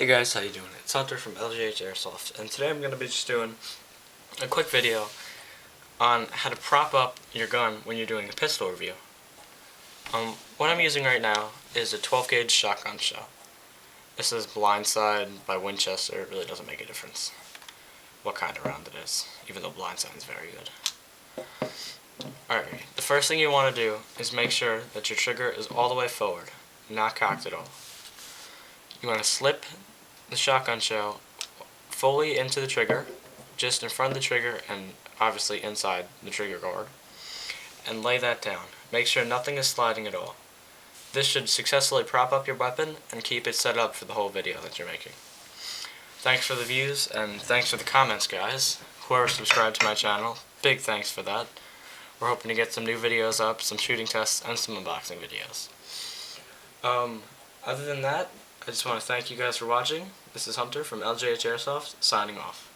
Hey guys, how you doing? It's Hunter from LJH Airsoft, and today I'm going to be just doing a quick video on how to prop up your gun when you're doing a pistol review. Um, what I'm using right now is a 12 gauge shotgun shell. This is Blindside by Winchester, it really doesn't make a difference what kind of round it is, even though Blindside is very good. Alright, the first thing you want to do is make sure that your trigger is all the way forward, not cocked at all. You want to slip the shotgun shell fully into the trigger, just in front of the trigger and obviously inside the trigger guard, and lay that down. Make sure nothing is sliding at all. This should successfully prop up your weapon and keep it set up for the whole video that you're making. Thanks for the views and thanks for the comments guys. Whoever subscribed to my channel, big thanks for that. We're hoping to get some new videos up, some shooting tests, and some unboxing videos. Um, other than that, I just want to thank you guys for watching. This is Hunter from LJH Airsoft, signing off.